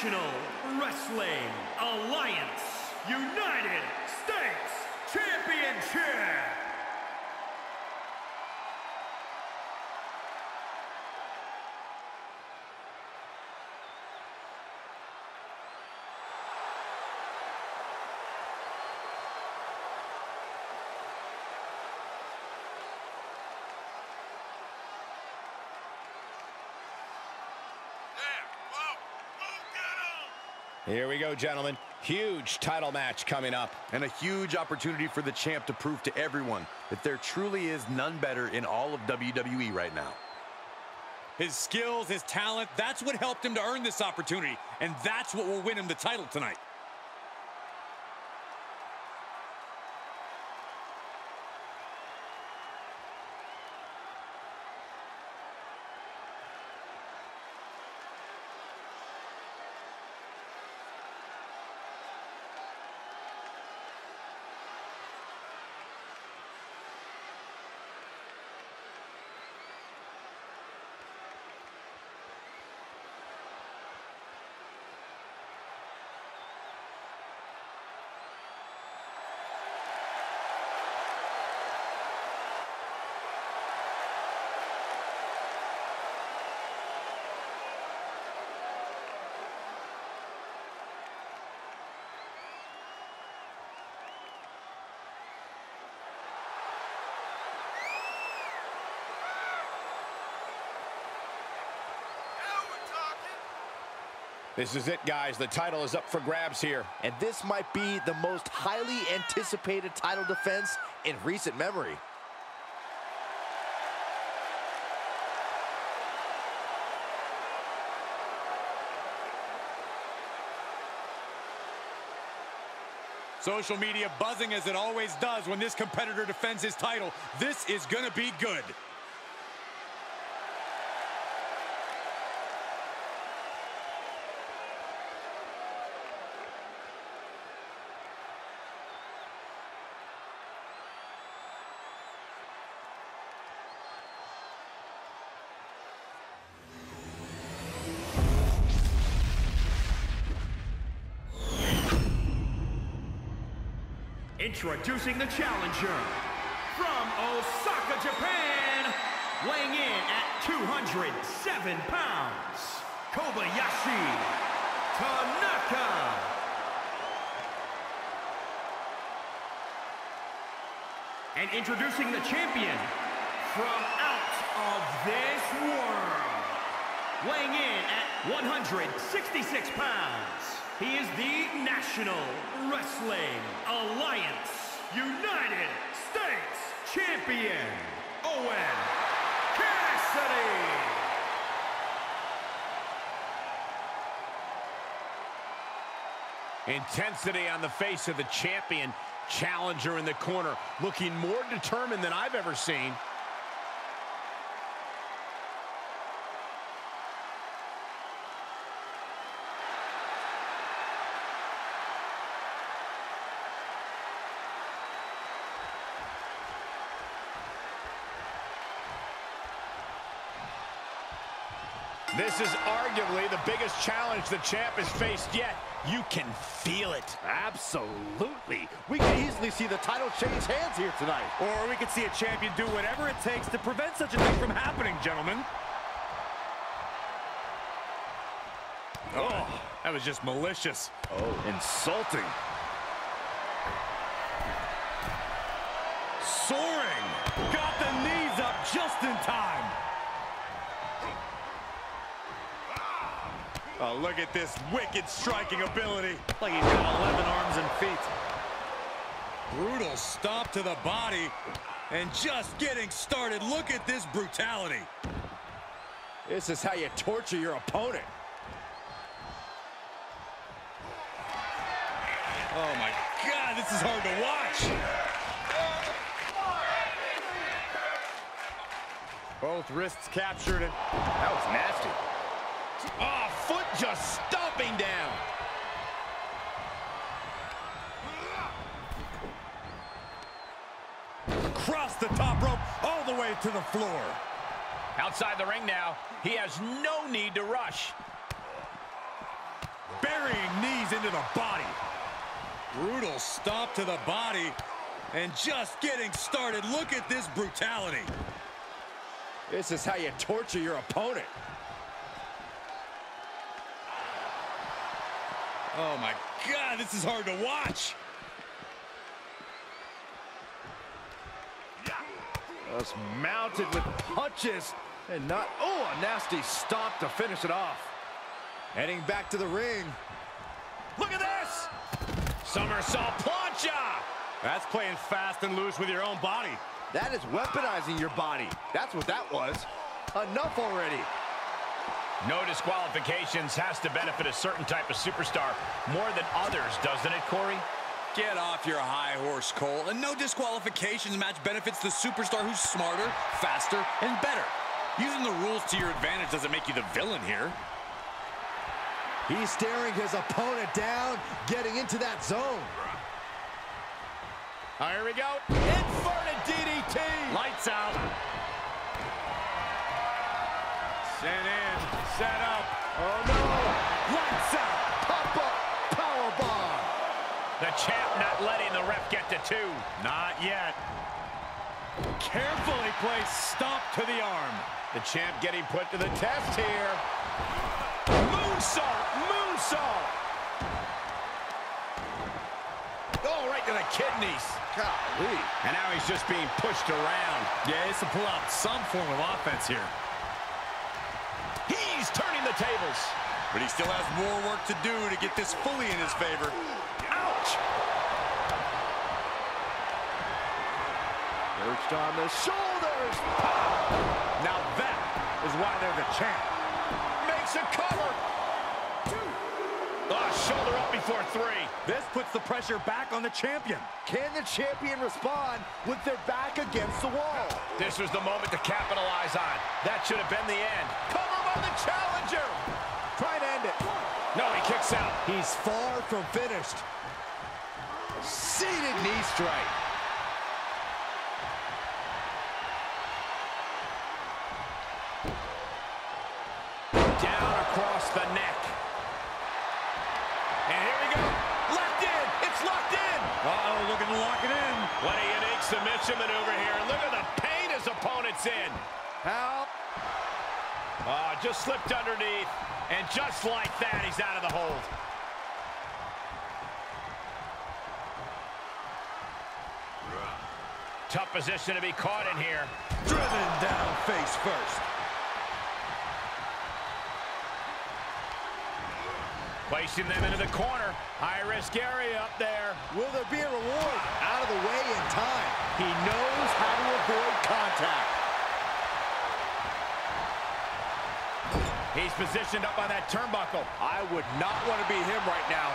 National Wrestling Alliance United States Championship. Here we go, gentlemen. Huge title match coming up. And a huge opportunity for the champ to prove to everyone that there truly is none better in all of WWE right now. His skills, his talent, that's what helped him to earn this opportunity. And that's what will win him the title tonight. This is it, guys. The title is up for grabs here. And this might be the most highly anticipated title defense in recent memory. Social media buzzing as it always does when this competitor defends his title. This is going to be good. Introducing the challenger from Osaka, Japan, weighing in at 207 pounds, Kobayashi Tanaka. And introducing the champion from out of this world, weighing in at 166 pounds, he is the National Wrestling Alliance United States Champion, Owen Cassidy. Intensity on the face of the champion. Challenger in the corner, looking more determined than I've ever seen. This is arguably the biggest challenge the champ has faced yet. You can feel it. Absolutely. We can easily see the title change hands here tonight. Or we could see a champion do whatever it takes to prevent such a thing from happening, gentlemen. Oh. oh, that was just malicious. Oh, insulting. Soaring. Got the knees up just in time. Oh, look at this wicked striking ability. Like he's got 11 arms and feet. Brutal stomp to the body. And just getting started. Look at this brutality. This is how you torture your opponent. Oh, my God, this is hard to watch. Both wrists captured. And that was nasty. Oh, foot just stomping down. across the top rope, all the way to the floor. Outside the ring now, he has no need to rush. Burying knees into the body. Brutal stop to the body. And just getting started. Look at this brutality. This is how you torture your opponent. Oh my God, this is hard to watch. Just mounted with punches and not, oh, a nasty stop to finish it off. Heading back to the ring. Look at this! Somersault plancha! That's playing fast and loose with your own body. That is weaponizing your body. That's what that was. Enough already. No disqualifications has to benefit a certain type of superstar more than others, doesn't it, Corey? Get off your high horse, Cole. And no disqualifications match benefits the superstar who's smarter, faster, and better. Using the rules to your advantage doesn't make you the villain here. He's staring his opponent down, getting into that zone. Right, here we go. Inverted DDT. Lights out. Sent in, set up. Oh, no. Lights out. Pop-up powerbomb. The champ not letting the ref get to two. Not yet. Carefully placed stop to the arm. The champ getting put to the test here. Moonsault! Moonsault! Oh, right to the kidneys. Golly. And now he's just being pushed around. Yeah, it's to pull out some form of offense here. He's turning the tables. But he still has more work to do to get this fully in his favor. Ouch! Perched on the shoulders. Now that is why they're the champ. Makes a cover. Oh, shoulder up before three. This puts the pressure back on the champion. Can the champion respond with their back against the wall? This was the moment to capitalize on. That should have been the end. Cover by the challenger. Try and end it. No, he kicks out. He's far from finished. Seated knee strike. Down across the neck. And here we go. Locked in. It's locked in. Uh-oh, looking to lock it in. What a unique submission maneuver here. Look at the pain his opponent's in. How? Oh, just slipped underneath. And just like that, he's out of the hold. Tough position to be caught in here. Driven down face first. Placing them into the corner. High-risk area up there. Will there be a reward? Out of the way in time. He knows how to avoid contact. He's positioned up on that turnbuckle. I would not want to be him right now.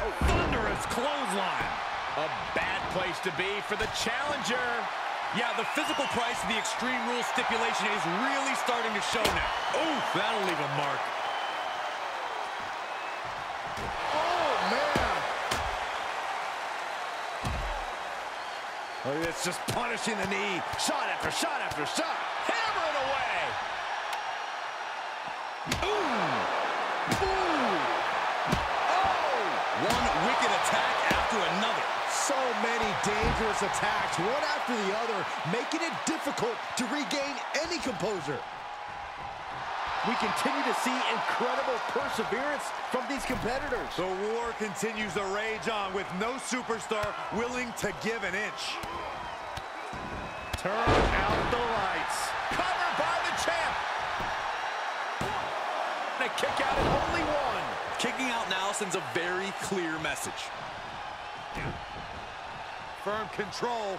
Oh, thunderous clothesline. A bad place to be for the challenger. Yeah, the physical price of the Extreme Rules stipulation is really starting to show now. Oof, that'll leave a mark. Oh, man. Oh, it's just punishing the knee. Shot after shot after shot. Hammer it away. One wicked attack after another. So many dangerous attacks, one after the other, making it difficult to regain any composure. We continue to see incredible perseverance from these competitors. The war continues to rage on with no superstar willing to give an inch. Turn out the lights. Covered by the champ. And a kick out at only one. Kicking out now sends a very clear message. Firm control.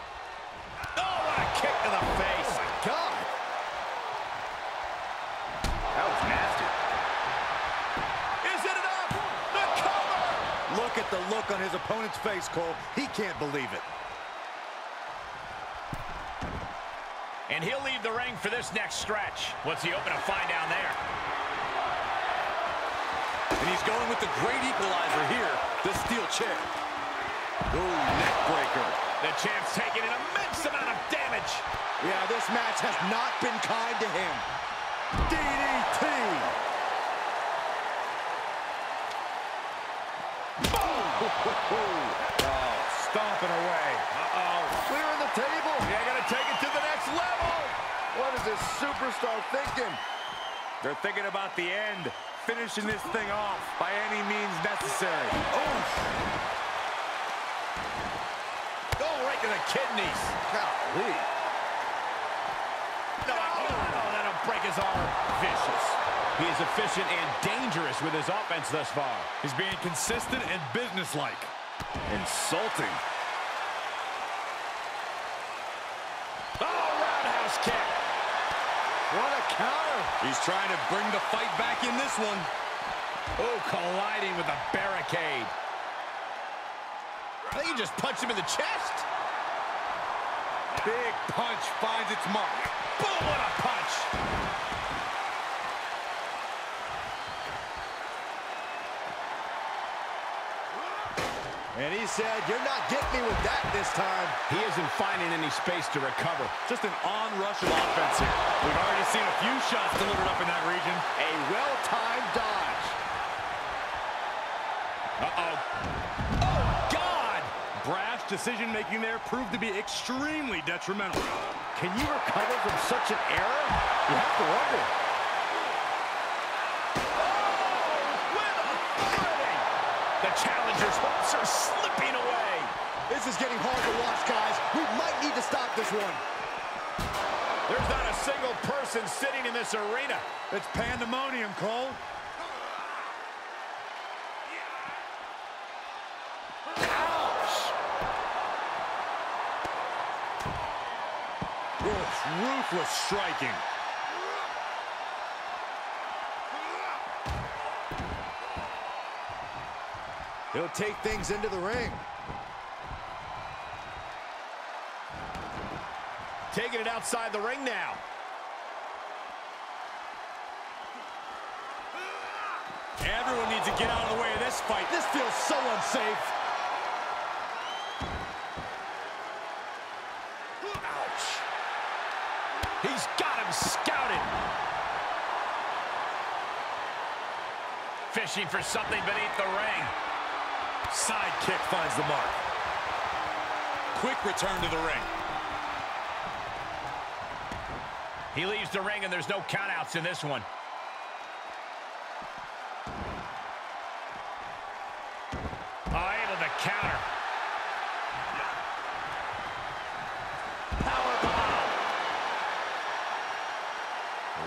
Oh, what a kick to the face. Oh, God. That was nasty. Is it enough? The cover. Look at the look on his opponent's face, Cole. He can't believe it. And he'll leave the ring for this next stretch. What's he hoping to find down there? He's going with the great equalizer here, the steel chair. Ooh, neck breaker. The champ's taking an immense amount of damage. Yeah, this match has not been kind to him. DDT. Oh, stomping away. Uh-oh. Clearing the table. Yeah, gonna take it to the next level. What is this superstar thinking? They're thinking about the end, finishing this thing off by any means necessary. Oh, right to the kidneys. Golly. No, oh, that'll break his arm. Vicious. He is efficient and dangerous with his offense thus far. He's being consistent and businesslike. Insulting. Oh, roundhouse kick. What a counter. He's trying to bring the fight back in this one. Oh, colliding with the barricade. I think he just punched him in the chest. Big punch finds its mark. Boom, what a punch. And he said, you're not getting me with that this time. He isn't finding any space to recover. Just an onrush of offense here. We've already seen a few shots delivered up in that region. A well-timed dodge. Uh-oh. Oh, God! Brash decision-making there proved to be extremely detrimental. Can you recover from such an error? You have to wonder. This is getting hard to watch, guys. We might need to stop this one. There's not a single person sitting in this arena. It's pandemonium, Cole. Ruthless striking. He'll take things into the ring. Taking it outside the ring now. Everyone needs to get out of the way of this fight. This feels so unsafe. Ouch. He's got him scouted. Fishing for something beneath the ring. Side kick finds the mark. Quick return to the ring. He leaves the ring and there's no countouts in this one. Oh, able to counter.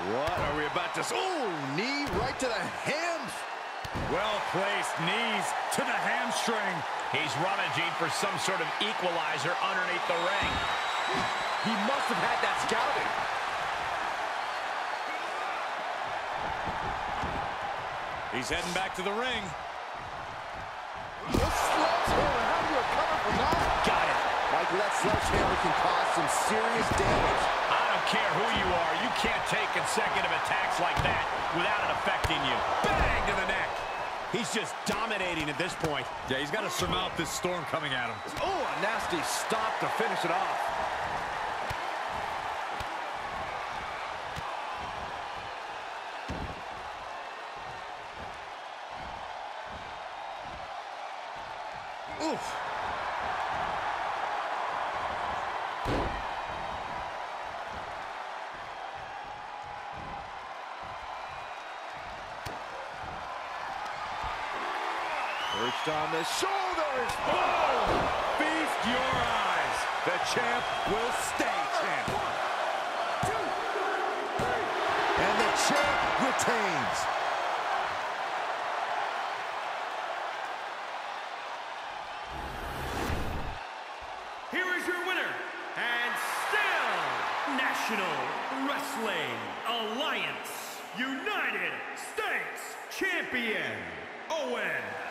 What are we about to... Oh, knee right to the hams. Well-placed knees to the hamstring. He's rummaging for some sort of equalizer underneath the ring. He must have had that scouted. He's heading back to the ring. What sledgehammer? How do you recover from that? Got it. Michael, that sledgehammer can cause some serious damage. I don't care who you are. You can't take consecutive attacks like that without it affecting you. Bang to the neck. He's just dominating at this point. Yeah, he's got to surmount this storm coming at him. Oh, a nasty stop to finish it off. Shoulders. Boom! Feast your eyes. The champ will stay champ. And the champ retains. Here is your winner, and still National Wrestling Alliance United States Champion, Owen